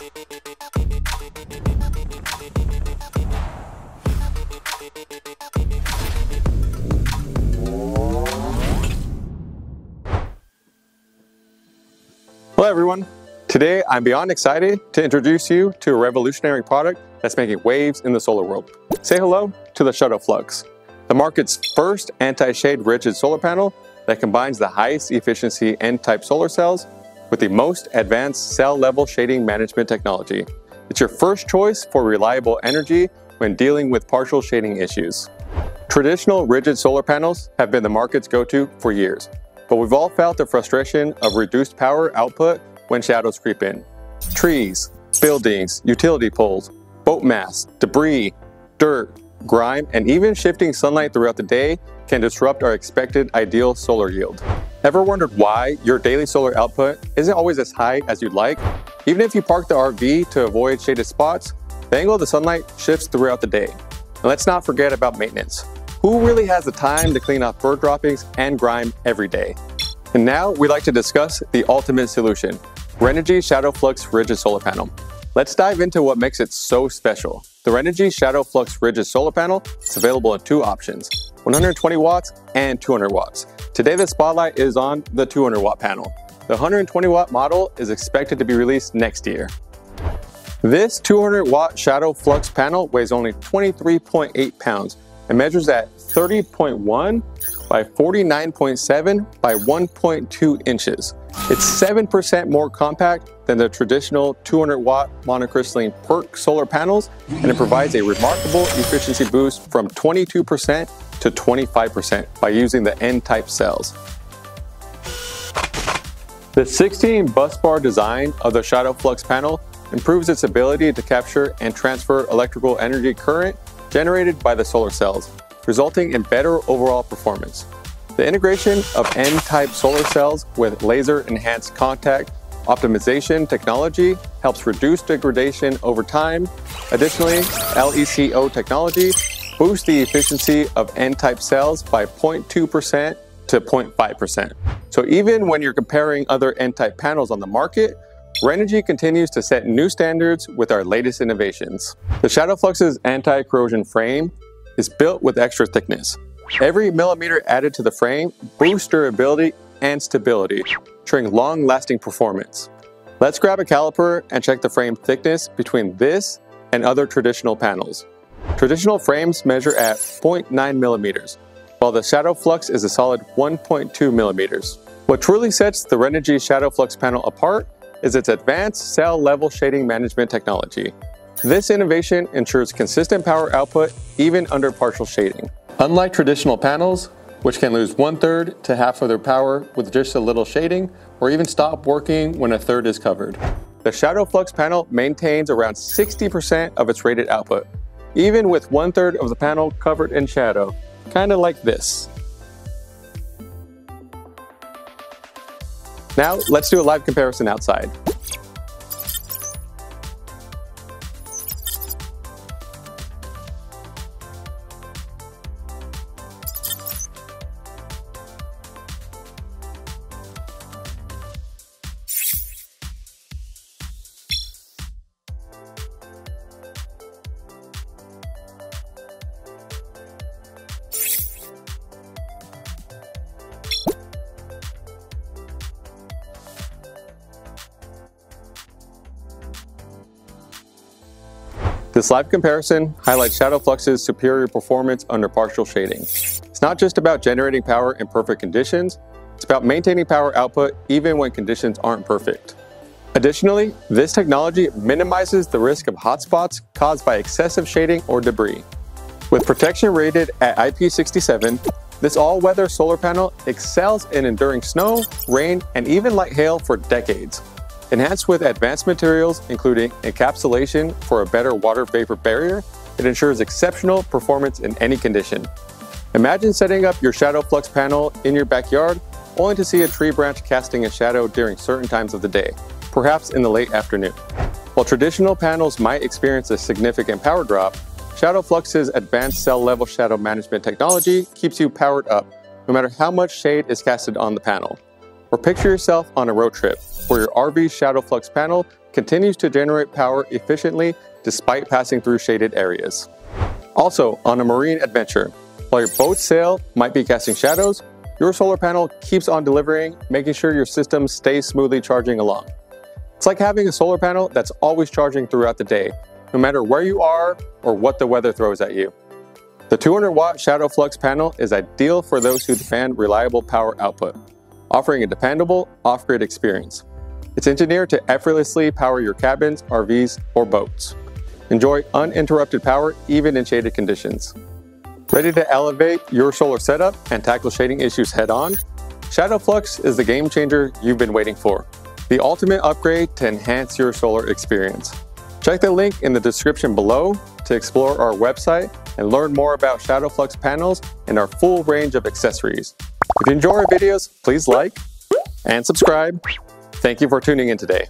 Hello everyone. Today I'm beyond excited to introduce you to a revolutionary product that's making waves in the solar world. Say hello to the ShadowFlux, the market's first anti-shade rigid solar panel that combines the highest efficiency N-type solar cells with the most advanced cell level shading management technology. It's your first choice for reliable energy when dealing with partial shading issues. Traditional rigid solar panels have been the market's go-to for years, but we've all felt the frustration of reduced power output when shadows creep in. Trees, buildings, utility poles, boat masts, debris, dirt, grime, and even shifting sunlight throughout the day can disrupt our expected ideal solar yield. Ever wondered why your daily solar output isn't always as high as you'd like? Even if you park the RV to avoid shaded spots, the angle of the sunlight shifts throughout the day. And let's not forget about maintenance. Who really has the time to clean off bird droppings and grime every day? And now we'd like to discuss the ultimate solution, Renogy Shadow Flux Rigid Solar Panel. Let's dive into what makes it so special. The Renogy Shadow Flux Rigid Solar Panel is available in two options, 120 watts and 200 watts. Today the spotlight is on the 200 watt panel. The 120 watt model is expected to be released next year. This 200 watt shadow flux panel weighs only 23.8 pounds and measures at 30.1 by 49.7 by 1.2 inches. It's 7% more compact than the traditional 200 watt monocrystalline PERC solar panels, and it provides a remarkable efficiency boost from 22% to 25% by using the N-type cells. The 16 bus bar design of the Shadow Flux panel improves its ability to capture and transfer electrical energy current generated by the solar cells, resulting in better overall performance. The integration of N-type solar cells with laser-enhanced contact optimization technology helps reduce degradation over time. Additionally, LECO technology boosts the efficiency of N-type cells by 0.2% to 0.5%. So even when you're comparing other N-type panels on the market, Renogy continues to set new standards with our latest innovations. The Shadowflux's anti-corrosion frame is built with extra thickness. Every millimeter added to the frame boosts durability and stability, ensuring long-lasting performance. Let's grab a caliper and check the frame thickness between this and other traditional panels. Traditional frames measure at 0.9 millimeters, while the shadow flux is a solid 1.2 millimeters. What truly sets the Renogy Shadow Flux panel apart is its advanced cell level shading management technology. This innovation ensures consistent power output even under partial shading. Unlike traditional panels, which can lose one third to half of their power with just a little shading, or even stop working when a third is covered. The Shadow Flux panel maintains around 60% of its rated output, even with one third of the panel covered in shadow, kind of like this. Now, let's do a live comparison outside. This live comparison highlights Shadowflux's superior performance under partial shading. It's not just about generating power in perfect conditions, it's about maintaining power output even when conditions aren't perfect. Additionally, this technology minimizes the risk of hotspots caused by excessive shading or debris. With protection rated at IP67, this all-weather solar panel excels in enduring snow, rain, and even light hail for decades. Enhanced with advanced materials, including encapsulation for a better water vapor barrier, it ensures exceptional performance in any condition. Imagine setting up your shadow flux panel in your backyard, only to see a tree branch casting a shadow during certain times of the day, perhaps in the late afternoon. While traditional panels might experience a significant power drop, Shadow Flux's advanced cell level shadow management technology keeps you powered up, no matter how much shade is casted on the panel. Or picture yourself on a road trip, where your RV's Shadow Flux panel continues to generate power efficiently despite passing through shaded areas. Also, on a marine adventure, while your boat's sail might be casting shadows, your solar panel keeps on delivering, making sure your system stays smoothly charging along. It's like having a solar panel that's always charging throughout the day, no matter where you are or what the weather throws at you. The 200 watt Shadow Flux panel is ideal for those who demand reliable power output, offering a dependable off-grid experience. It's engineered to effortlessly power your cabins, RVs, or boats. Enjoy uninterrupted power even in shaded conditions. Ready to elevate your solar setup and tackle shading issues head on? Shadowflux is the game changer you've been waiting for. The ultimate upgrade to enhance your solar experience. Check the link in the description below to explore our website and learn more about Shadowflux panels and our full range of accessories. If you enjoy our videos, please like and subscribe. Thank you for tuning in today.